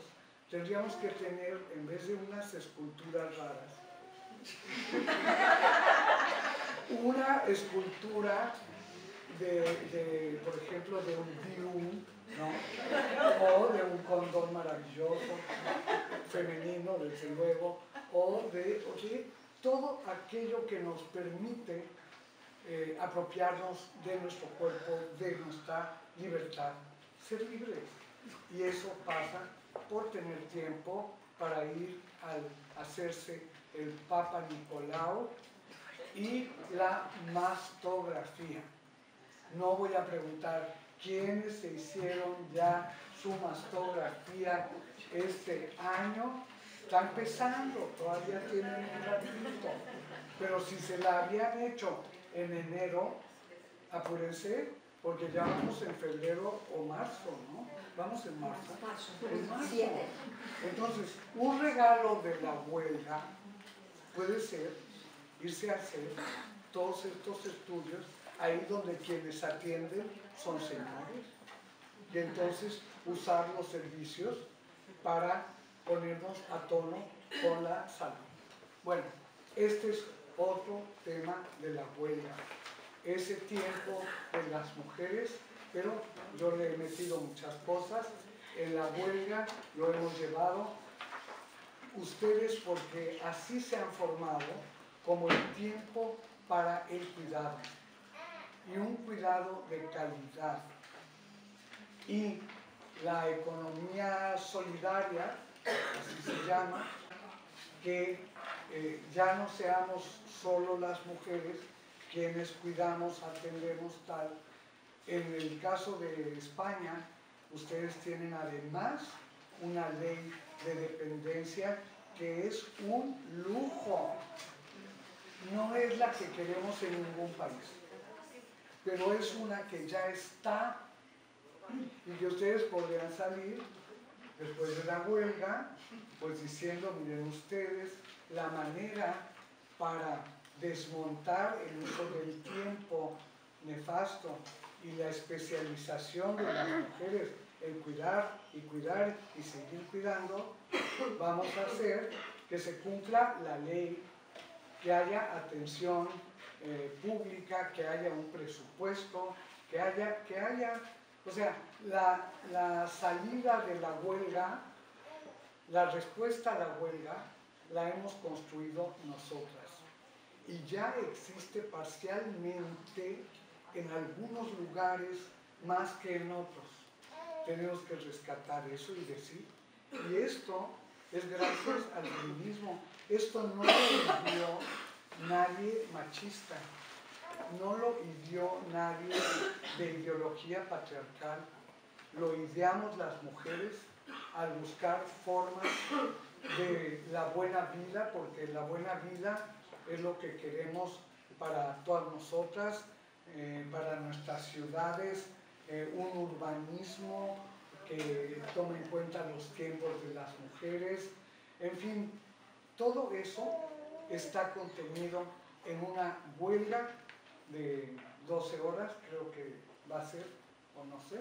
Tendríamos que tener, en vez de unas esculturas raras, una escultura de, por ejemplo, de un dium, ¿no? o de un condón maravilloso, femenino, desde luego, o de, oye, todo aquello que nos permite eh, apropiarnos de nuestro cuerpo, de nuestra libertad, ser libres. Y eso pasa por tener tiempo para ir a hacerse el Papa Nicolau y la mastografía. No voy a preguntar quiénes se hicieron ya su mastografía este año, está empezando, todavía tienen un ratito. Pero si se la habían hecho en enero, apúrense, porque ya vamos en febrero o marzo, ¿no? Vamos en marzo. En marzo. Entonces, un regalo de la huelga puede ser irse a hacer todos estos estudios ahí donde quienes atienden son señores. Y entonces usar los servicios para ponernos a tono con la salud. Bueno, este es otro tema de la huelga. Ese tiempo de las mujeres, pero yo le he metido muchas cosas. En la huelga lo hemos llevado ustedes porque así se han formado como el tiempo para el cuidado y un cuidado de calidad. Y la economía solidaria así se llama, que eh, ya no seamos solo las mujeres quienes cuidamos, atendemos tal. En el caso de España, ustedes tienen además una ley de dependencia que es un lujo. no es la que queremos en ningún país, pero es una que ya está y que ustedes podrían salir después de la huelga, pues diciendo, miren ustedes, la manera para desmontar el uso del tiempo nefasto y la especialización de las mujeres en cuidar y cuidar y seguir cuidando, vamos a hacer que se cumpla la ley, que haya atención eh, pública, que haya un presupuesto, que haya, que haya o sea, la, la salida de la huelga, la respuesta a la huelga, la hemos construido nosotras. Y ya existe parcialmente en algunos lugares más que en otros. Tenemos que rescatar eso y decir, y esto es gracias al feminismo. Esto no lo ideó nadie machista, no lo ideó nadie de ideología patriarcal, lo ideamos las mujeres al buscar formas de la buena vida, porque la buena vida es lo que queremos para todas nosotras, eh, para nuestras ciudades, eh, un urbanismo que tome en cuenta los tiempos de las mujeres, en fin, todo eso está contenido en una huelga de 12 horas, creo que va a ser, o no sé,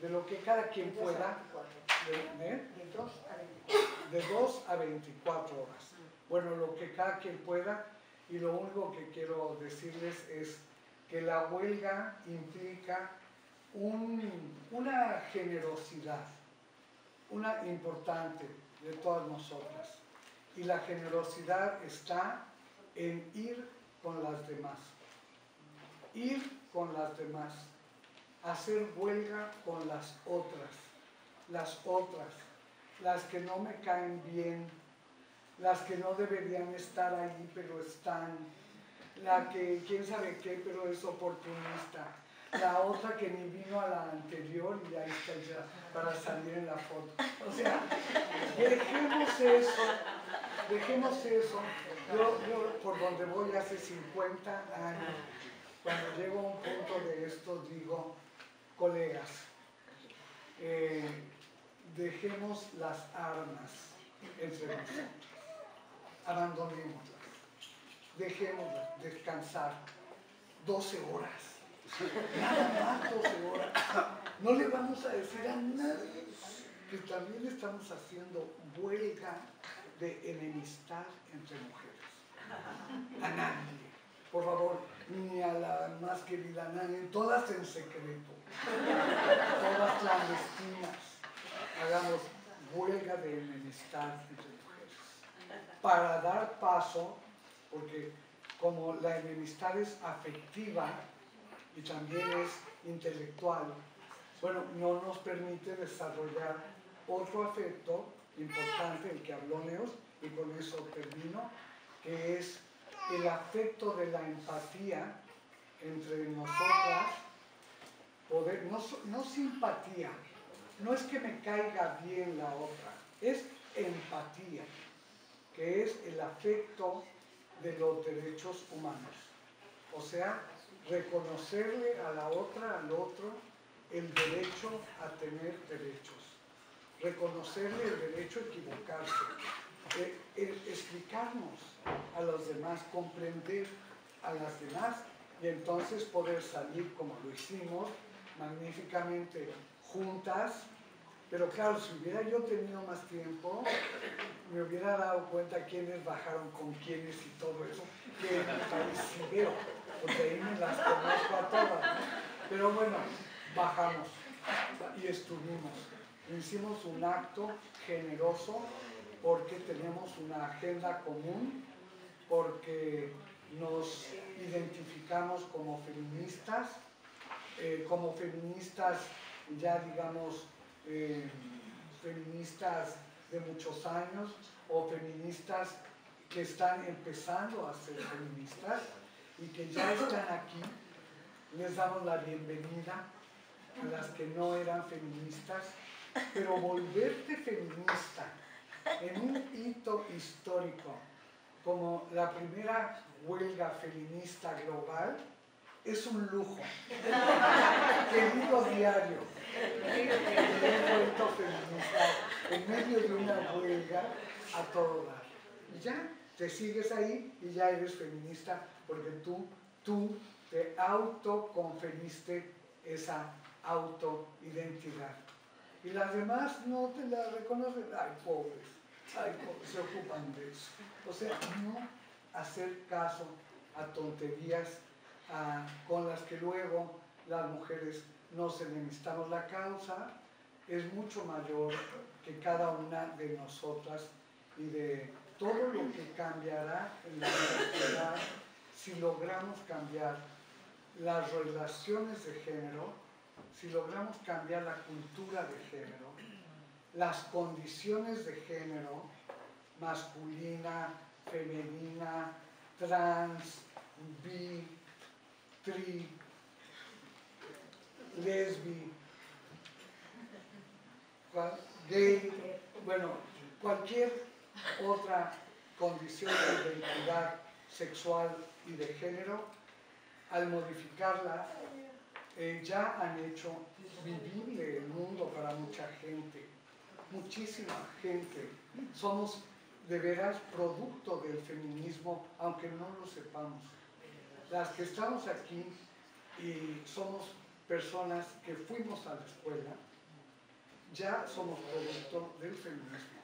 de lo que cada quien pueda. De, de 2 a 24. De 2 a 24 horas. Bueno, lo que cada quien pueda, y lo único que quiero decirles es que la huelga implica una generosidad, una importante de todas nosotras. Y la generosidad está en ir con las demás. Ir con las demás. Hacer huelga con las otras. Las otras. Las que no me caen bien. Las que no deberían estar ahí, pero están. La que quién sabe qué, pero es oportunista la otra que ni vino a la anterior y ahí está ya para salir en la foto. O sea, dejemos eso, dejemos eso. Yo, yo por donde voy hace 50 años, cuando llego a un punto de esto, digo, colegas, eh, dejemos las armas entre nosotros, abandonémoslas, dejémoslas descansar 12 horas Nada más 12 horas. No le vamos a decir a nadie que también estamos haciendo huelga de enemistad entre mujeres. A nadie. Por favor, ni a la más querida nadie, todas en secreto, todas clandestinas. Hagamos huelga de enemistad entre mujeres. Para dar paso, porque como la enemistad es afectiva, y también es intelectual, bueno, no nos permite desarrollar otro afecto importante, el que habló Neos, y con eso termino, que es el afecto de la empatía entre nosotras, no, no simpatía, no es que me caiga bien la otra, es empatía, que es el afecto de los derechos humanos. O sea, reconocerle a la otra, al otro, el derecho a tener derechos, reconocerle el derecho a equivocarse, eh, explicarnos a los demás, comprender a las demás y entonces poder salir como lo hicimos, magníficamente juntas, pero claro, si hubiera yo tenido más tiempo, me hubiera dado cuenta quiénes bajaron con quiénes y todo eso, que mi veo porque ahí me las conozco a todas. Pero bueno, bajamos y estuvimos. Hicimos un acto generoso porque tenemos una agenda común, porque nos identificamos como feministas, eh, como feministas ya digamos, eh, feministas de muchos años o feministas que están empezando a ser feministas y que ya están aquí, les damos la bienvenida a las que no eran feministas, pero volverte feminista en un hito histórico como la primera huelga feminista global, es un lujo. Querido diario, me he en medio de una huelga a todo dar. Y ya, te sigues ahí y ya eres feminista porque tú, tú te autoconferiste esa autoidentidad. Y las demás no te la reconocen. Ay, pobres, ay, pobres, se ocupan de eso. O sea, no hacer caso a tonterías con las que luego las mujeres nos enemistamos. La causa es mucho mayor que cada una de nosotras y de todo lo que cambiará en la sociedad si logramos cambiar las relaciones de género, si logramos cambiar la cultura de género, las condiciones de género, masculina, femenina, trans, bi, tri, lesbi, gay, bueno, cualquier otra condición de identidad sexual y de género, al modificarla, eh, ya han hecho vivible el mundo para mucha gente, muchísima gente. Somos de veras producto del feminismo, aunque no lo sepamos. Las que estamos aquí y somos personas que fuimos a la escuela, ya somos producto del feminismo.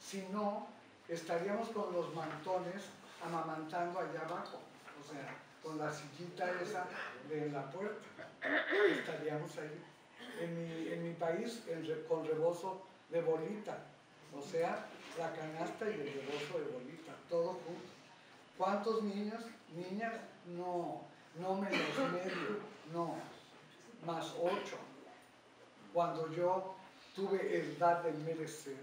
Si no, estaríamos con los mantones amamantando allá abajo, o sea, con la sillita esa de la puerta, estaríamos ahí. En mi, país, con rebozo de bolita, o sea, la canasta y el rebozo de bolita, todo junto. ¿Cuántos niños, niñas? No, no menos medio, no, más ocho. Cuando yo tuve edad de merecer,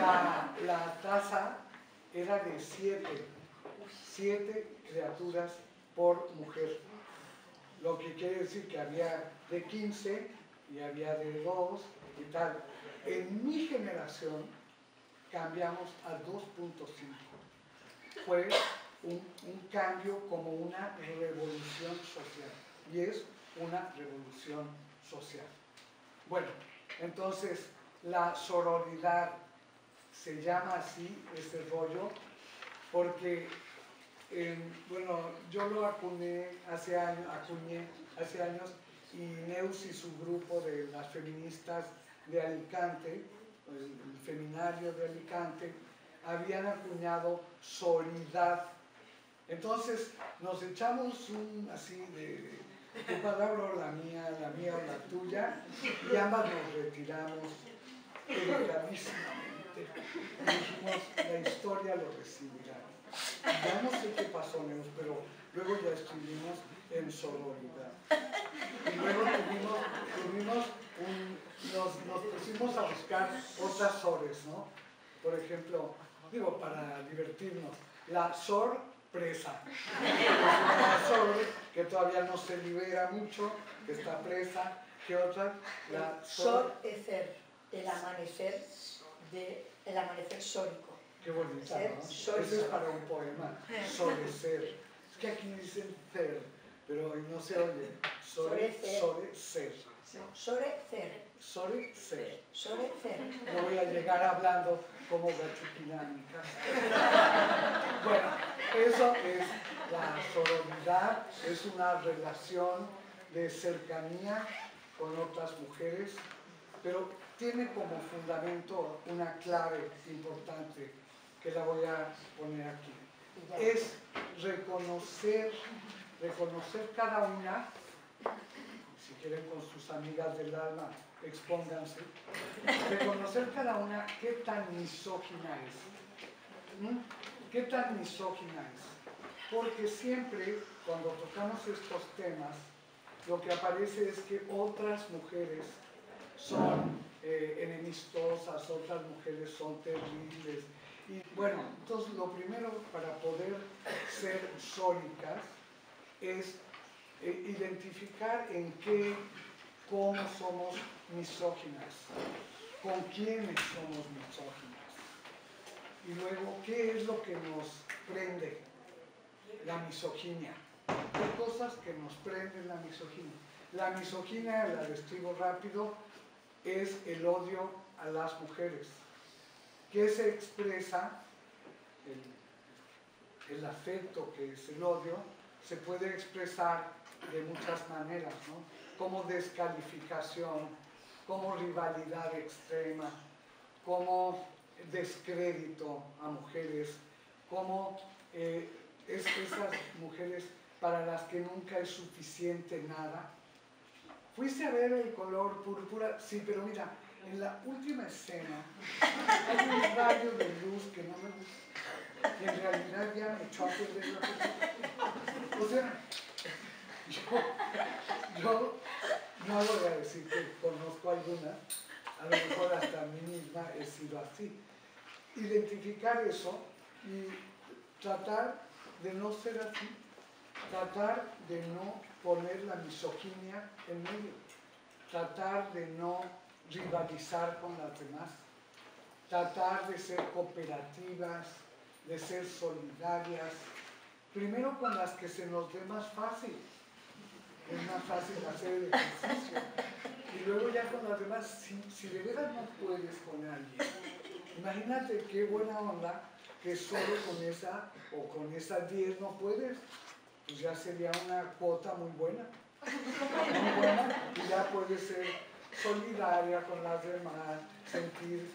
la, la tasa era de siete, siete criaturas por mujer. Lo que quiere decir que había de 15 y había de 2 y tal. En mi generación cambiamos a 2.5. Fue un, cambio como una revolución social. Y es una revolución social. Bueno, entonces la sororidad se llama así, este rollo, porque, bueno, yo lo acuñé hace años, acuñé hace años y Neus y su grupo de las feministas de Alicante, el, feminario de Alicante, habían acuñado soledad. Entonces nos echamos un así de tu palabra o la mía, la mía o la tuya, y ambas nos retiramos educadísimamente. Y dijimos, la historia lo recibirá. Ya no sé qué pasó, pero luego ya estuvimos en sororidad. Y luego tuvimos, tuvimos un, nos, nos, pusimos a buscar otras sores, ¿no? Por ejemplo, digo, para divertirnos, la sorpresa. una sor que todavía no se libera mucho, que está presa. ¿Qué otra? La sor ecer, el amanecer, de, el amanecer sórico. Qué bonita, ¿no? Eso es para un poema, sorecer. Es que aquí dicen cer pero no se oye. Sore, sore, ser. Sore, ser. Sore, ser. Sore. No voy a llegar hablando como gachuquina en mi casa. Bueno, eso es la sororidad, es una relación de cercanía con otras mujeres, pero tiene como fundamento una clave importante que la voy a poner aquí. Es reconocer reconocer cada una, quieren con sus amigas del alma, expónganse, reconocer cada una qué tan misógina es. ¿Mm? ¿Qué tan misógina es? Porque siempre cuando tocamos estos temas, lo que aparece es que otras mujeres son eh, enemistosas, otras mujeres son terribles. Y bueno, entonces lo primero para poder ser sólicas es eh, identificar en qué, cómo somos misóginas, con quiénes somos misóginas. Y luego, ¿qué es lo que nos prende? La misoginia. ¿Qué cosas que nos prenden la misoginia? La misoginia, la describo rápido, es el odio a las mujeres, que se expresa, el afecto que es el odio, se puede expresar de muchas maneras, ¿no? como descalificación, como rivalidad extrema, como descrédito a mujeres, como eh, es, esas mujeres para las que nunca es suficiente nada. ¿Fuiste a ver el color púrpura? Sí, pero mira, en la última escena hay un rayo de luz que no me gusta, y en realidad ya me echó a perder la O sea, yo, no voy a decir que conozco alguna, a lo mejor hasta a mí misma he sido así. Identificar eso y tratar de no ser así, tratar de no poner la misoginia en medio, tratar de no rivalizar con las demás, tratar de ser cooperativas, de ser solidarias, primero con las que se nos dé más fácil, es más fácil hacer el ejercicio. Y luego ya con las demás, si, si de verdad no puedes con alguien, imagínate qué buena onda que solo con esa o con esas 10 no puedes, pues ya sería una cuota muy buena. Muy buena y ya puedes ser solidaria con las demás, sentir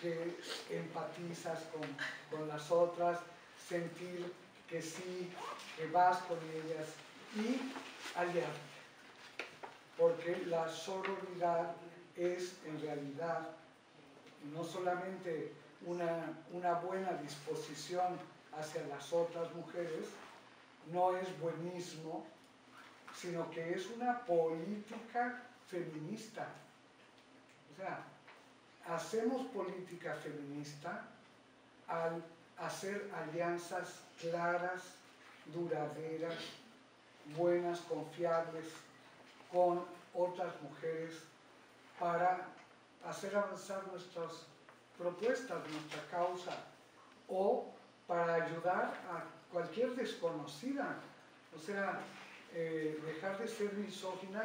que empatizas con, con las otras, sentir que sí, que vas con ellas y aliarte. Porque la sororidad es en realidad no solamente una, una buena disposición hacia las otras mujeres, no es buenismo, sino que es una política feminista. O sea, hacemos política feminista al hacer alianzas claras, duraderas, buenas, confiables con otras mujeres para hacer avanzar nuestras propuestas, nuestra causa, o para ayudar a cualquier desconocida. O sea, eh, dejar de ser misógina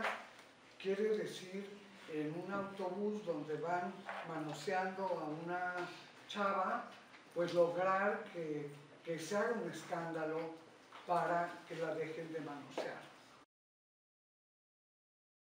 quiere decir en un autobús donde van manoseando a una chava, pues lograr que, que se haga un escándalo para que la dejen de manosear.